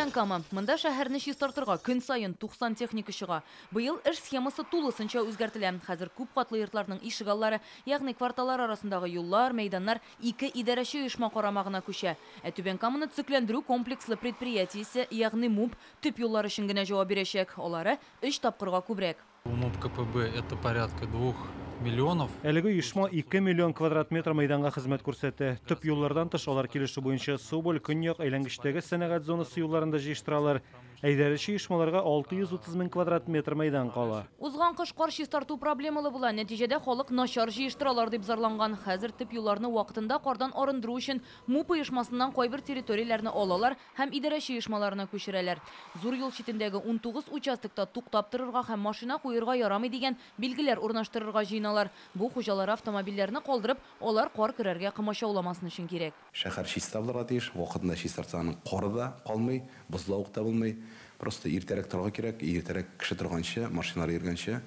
Түбән Мында шәһәрне чистартырга көн сайын 90 техника чыга. Быел эш схемасы тулысынча үзгәртелә. Хәзер күп катлы йортларның ишегаллары, ягъни кварталлар арасындагы юллар, мәйданнар ике идарәче оешма карамагына күчә. Ә Түбән Каманы төзекләндерү комплекслы предприятиесе, ягъни МУП, төп юллар өчен генә җавап бирәчәк. Алары 3 тапкырга күбрәк. МУП КПБ это порядка двух миллионов. Әлеге оешма 2 миллион квадрат метр мәйданга хезмәт күрсәтә. Төп юллардан тыш алар килешү буенча Суболь көньяк әйләнгечләге сәнәгать зонасы юлларында җыештыралар. Әйдәреші ишмаларга 630 мең квадрат метр мәйдан кала. Узган кыш кар чистарту проблемалы була. Нәтиҗәдә халык начар җыештыралар дип зарланган. Хәзер төп юлларны вакытында кардан арындыру өчен МУП оешмасыннан кайбер территорияләрне алалар һәм идарәче оешмаларына күчерәләр. Зур юл читендәге 19 участокта туктап торырга һәм машина куерга ярамый дигән билгеләр урнаштырырга җыйналар. Бу хуҗалар автомобильләрне калдырып, алар кар керәргә кымачауламасын өчен кирәк. Шәһәр чиста булырга тиеш, вакытында чистартсаның кары да калмый, бозлавык та булмый просто иртәрәк торырга кирәк иртәрәк кеше торганчы машиналар йөргәнче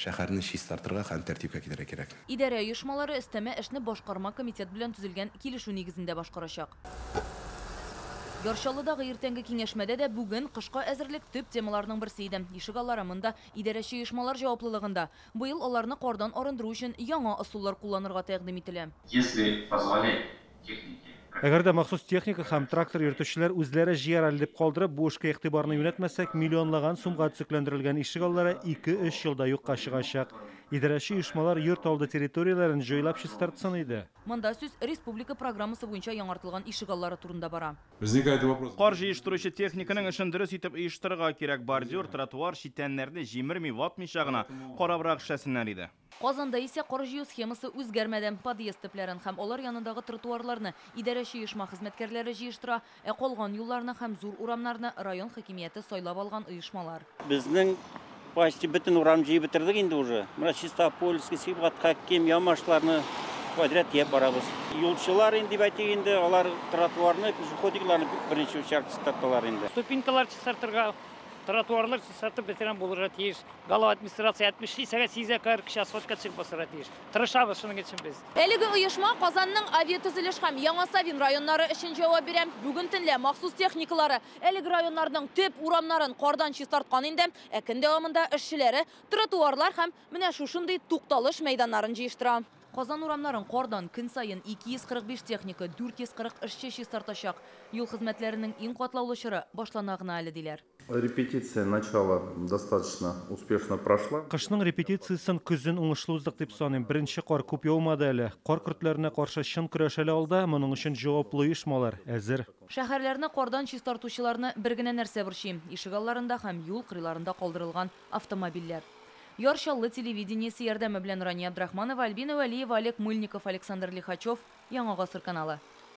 шәһәрне чистартырга һәм тәртипкә китерә кирәк идарә оешмалары өстәмә эшне башкарма комитет белән төзелгән килешү нигезендә башкарачак Яршалыдагы иртәнге киңәшмәдә дә бүген кышка әзерлек төп темаларның берсе иде. Ишек аллары монда идарәче оешмалар җаваплылыгында. Быел аларны кардан арындыру өчен яңа ысуллар кулланырга тәкъдим ителә. Если Әгәр дә махсус техника һәм трактор йөртүчеләр үзләре җыяр дип калдырып, бу эшкә игътибарны юнәтмәсәк, миллионлаган сумга төзекләндерелгән ишек аллары 2-3 елда юкка чыгачак. Идарәче оешмалар йорт алды территорияләрен җайлап чистартсын иде. Монда сүз республика программасы буенча яңартылган ишек аллары турында бара. Возникает вопрос. Кар җыештыручы техниканың эшен дөрес итеп оештырырга кирәк бордюр, тротуар, читәннәрне җимерми, ватмыйча гына карабрак эшләсеннәр иде. Казанда исә кар җыю схемасы үзгәрмәдән подъезд төпләрен һәм алар янындагы тротуарларны идарәче оешма хезмәткәрләре җыештыра, ә калган юлларны һәм зур урамнарны район хакимияте сайлап алган оешмалар. Безнең почти бөтен урам җыеп бетердек инде уже. Менә Чистопольский, Сибгатка, Кем ямашларны подряд еп барабыз. Юлчылар инде бәйтик инде, алар тротуарны, пешеходикларны беренче участок тарталар инде. Ступенькалар чистартырга тротуарлар сатып бетерен булырга тиеш. Гала администрация 70 сәгать сизә кар кеше асфальтка чыгып басырга тиеш. Тырышабыз шуның өчен без. Әлеге оешма Казанның авиатөзелеш һәм Яңа Савин районнары өчен җавап бирә. Бүген төнлә махсус техникалары әлеге районнарның төп урамнарын кардан чистарткан инде. Ә көн дәвамында эшчеләре тротуарлар һәм менә шушындый тукталыш мәйданнарын җыештыра. Казан урамнарын кордан көн сайын 245 техника, 440 эшче чистартачак. Юл хезмәтләренең иң катлаулы чоры башлана гына әле диләр. Репетиция начала достаточно успешно прошла. Кышның репетициясын уңышлы уздык дип саныйм. Беренче кар күп яумады әле. Кар көртләренә каршы чын көрәш әле алда, моның өчен җаваплы оешмалар әзер. Шәһәрләрне кардан чистартучыларны бер генә нәрсә борчый. Ишегалларында һәм юл кырыйларында калдырылган автомобильләр. Яршаллы телевидениесе ярдәме белән Рания Абдрахманова, Альбина Валиева, Олег Мыльников, Александр Лихачев, Яңа гасыр каналы.